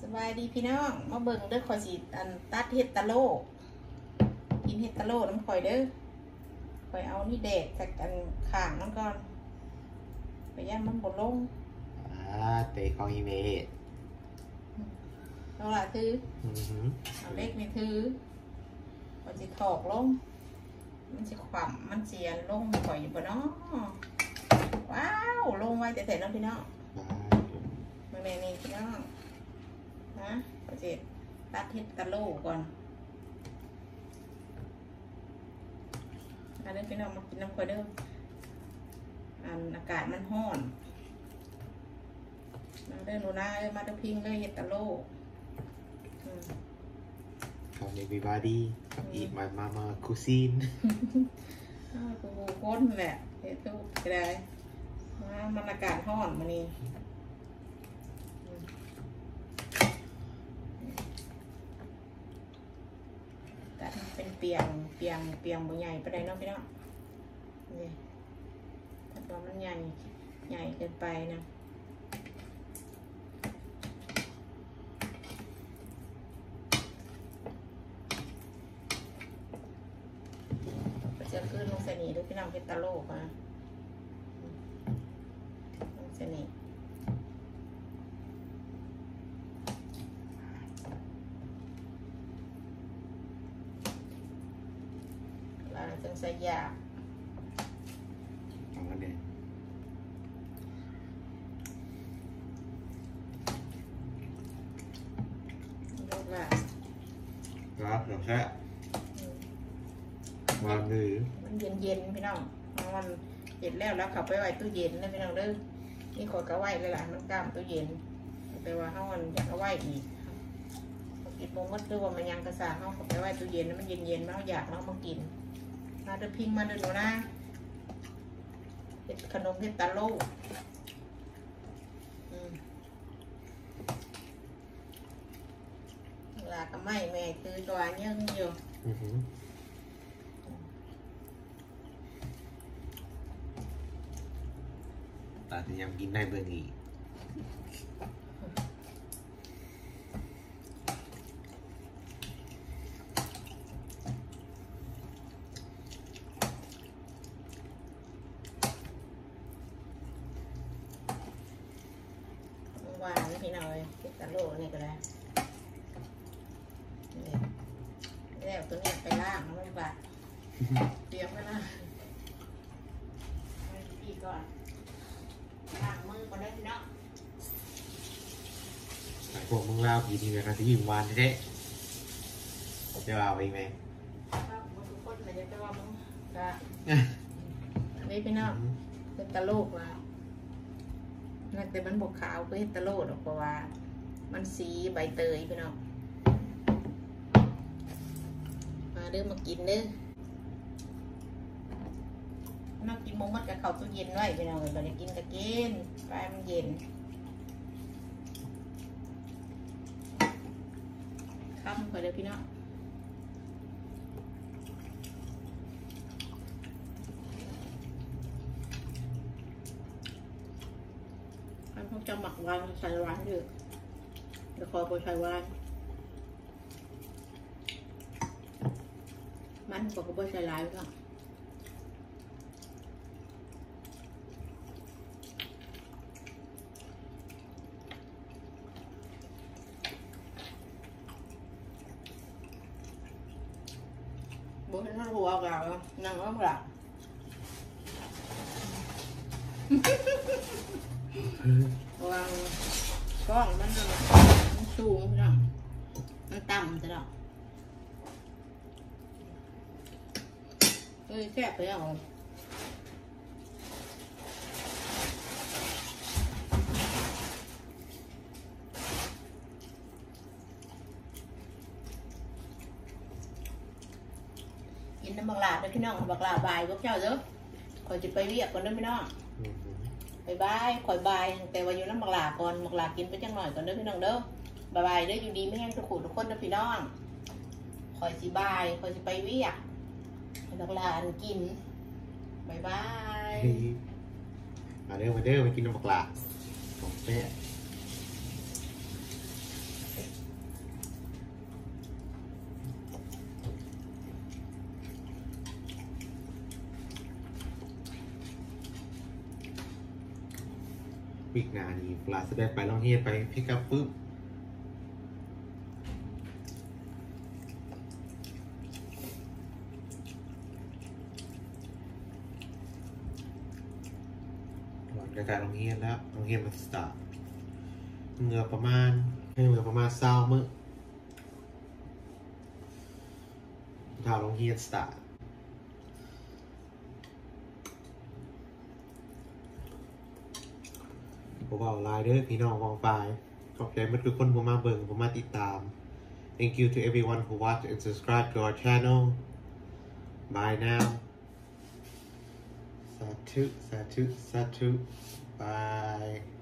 สบายดีพี่น้อง มาเบิ่งเด้อข่อยสิอันตัดเฮ็ดตะโลกินเฮ็ดตะโลน้ำข่อยเด้อข่อยเอานี่แดกจากอันข้างมันก่อนไปย่านมันบ่ลงอ่าเตะของอีเมจเอาล่ะถืออือหือเอาเล็กนี่ถือข่อยสิถอกลง มันสิขวํมันเสียนลงข่อยอยู่บ่เนาะว้าว ลงไว้แต่แต่น้องพี่น้องมามาแม่นี่พี่น้อง นะก็จะตัดเห็ดตะโลก่อนอันนี้พี่น้องมากินน้ำควายเด้ออันอากาศมันร้อนมาเด้อหนูนาเอ้ยมาเด้อพิงเลยเห็ดตะโลอืมของ everybody กับอีมามามาคูซีนอ้าวกูก้นแหละเห็ดทุกก็ได้มามันอากาศร้อนมานี่อืมตัดให้ เป็นเปียงเปียงเปียงบใหญ่ไปได้เนาะพี่น้องนี่ถ้าตัวมันใหญ่ใหญ่เกินไปนะก็จะขึ้นลงเสนีด้วยพี่น้องเป็นตะโลกมาลงเสนีลาจังใส่ยาของกันเด่นลูกละครับหลงแค่วางมือมันเย็นเย็นๆพี่น้องเอามันเย็นแล้วแล้วเขับไปไว้ตู้เย็นนะพี่น้องเด้อนี่ขอยก็ไว้เลยล่ะมันกล้ามตู้เย็นไปว่าเฮามันอยากเอาไว้อีกเอากินโมมัดด้วยว่ามันยังกระสาเฮาเขับไปไว้ตู้เย็นแล้วมันเย็นเย็นๆมันเอาอยากเนาะมากิน มาเด้อพิงมาเด้อหนูนะเฮ็ดขนมเฮ็ดตาโลอืมเวลาก็ไม่แม่คือตัวยังอยู่ อือหือตาจะยังกินได้เบิ่งอีก หวานพี่ น้อยเฮ็ดตาโลนี่ก็ได้นี่แล้วตัวนี้ไปล่างแล้วไม่บาดเตรียมไว้นะให้พี่ก่อนล้างมือก่อนได้พี่น้องไอ้พวกมึงเล่าผีนี่แบบจะยิ่งหวานแท้ๆจะเอาอีกไหมครับบ่ทุกคนเลยจะว่ามึงก็อันนี้พี่น้องเป็นตะโลกว่ะนั่นแต่มันบกขาวก็เห็นตะโลดอกเพราะว่า มันสีใบเตยพี่น้องมาเด้อมมากินเด้อมากินมงมัดกับข้าวตู้เย็นไว้พี่น้องเลยบ่ได้กินก็กินไปมันเย็นค่ำไปเลยพี่น้องพวกจะหมักวานใส่วานอยู่ เดี๋ยวคอยไปใส่วานมันบอกก็ไปใส่หลายก็บุญท่านหัวกับนั่งอ้อมหลับวางกล้องมันน่ะมัน สูงพี่น้องมันต่ำจ้ะดอกเฮ้ยแซ่บไปอะกินน้ำบักลาดเด้อพี่น้องบักลาบายพวกเจ้าเด้อคอยจะไปเวียกก่อนเด้อพี่น้องบายบายข่อยบายแต่ว่าอยู่น้ำบักลาก่อนบักลากินไปจังหน่อยก่อนเด้อพี่น้องเด้อ บายบายเด้ออยู่ดีไม่แห้งทุกขูทุกคนนะพี่น้องคอยสิบายคอยสิไปเวียกนักลานกินบายบายมาเด้อมาเด้อมากินน้ำปลาของเป๊ะปิกนานี่ปลาสแสด็งไปล่องเฮียไปพี่กับปุ๊บ หลังจากการลองเฮียนแล้วลองเฮียนมาสตาร์ทเงือประมาณให้เหงือประมาณเศร้ามื้อถ้าลองเฮียนสตาร์ทผมบอกไลน์เด้อพี่น้องวองไปขอบใจมันคือคนผมมาเบิ่งผมมาติดตาม Thank you to everyone who watched and subscribed to our channel Bye now สาธุสาธุสาธุ Bye